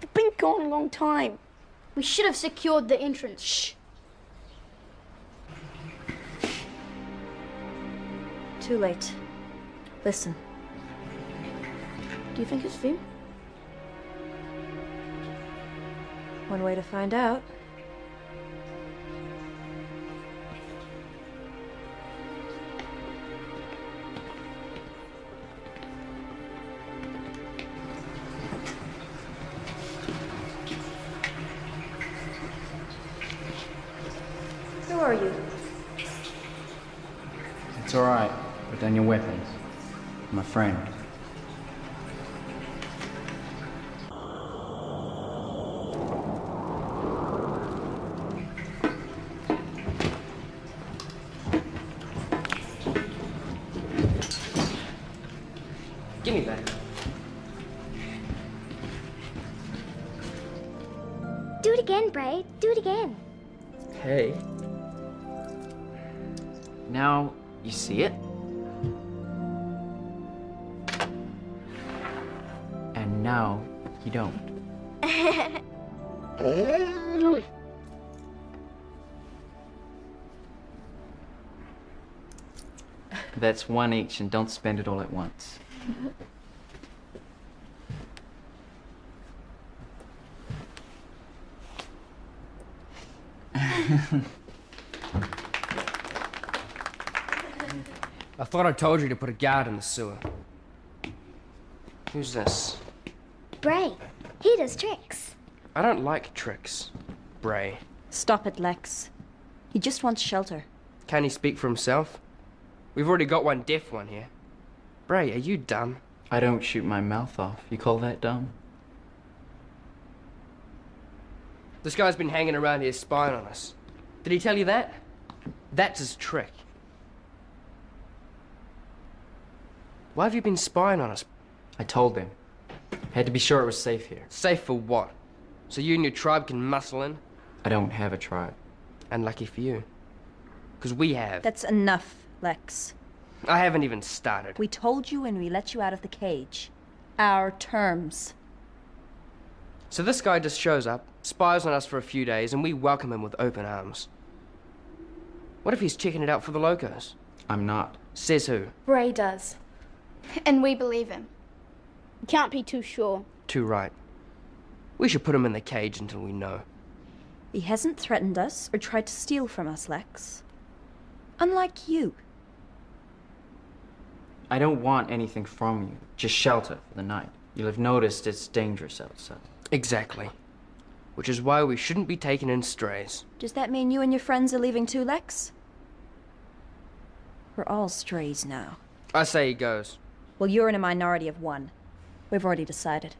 They've been gone a long time. We should have secured the entrance. Shh. Too late. Listen. Do you think it's them? One way to find out. Are you? It's alright. Put down your weapons. I'm a friend. Give me that. Do it again, Bray. Do it again. Hey. Now you see it? And now you don't. That's one each, and don't spend it all at once. I thought I told you to put a guard in the sewer. Who's this? Bray. He does tricks. I don't like tricks. Bray. Stop it, Lex. He just wants shelter. Can he speak for himself? We've already got one deaf one here. Bray, are you dumb? I don't shoot my mouth off. You call that dumb? This guy's been hanging around here spying on us. Did he tell you that? That's his trick. Why have you been spying on us? I told him. Had to be sure it was safe here. Safe for what? So you and your tribe can muscle in? I don't have a tribe. And lucky for you. Because we have. That's enough, Lex. I haven't even started. We told you when we let you out of the cage. Our terms. So this guy just shows up, spies on us for a few days, and we welcome him with open arms. What if he's checking it out for the locos? I'm not. Says who? Bray does. And we believe him. Can't be too sure. Too right. We should put him in the cage until we know. He hasn't threatened us or tried to steal from us, Lex. Unlike you. I don't want anything from you. Just shelter for the night. You'll have noticed it's dangerous outside. Exactly. Which is why we shouldn't be taken in strays. Does that mean you and your friends are leaving too, Lex? We're all strays now. I say he goes. Well, you're in a minority of one. We've already decided.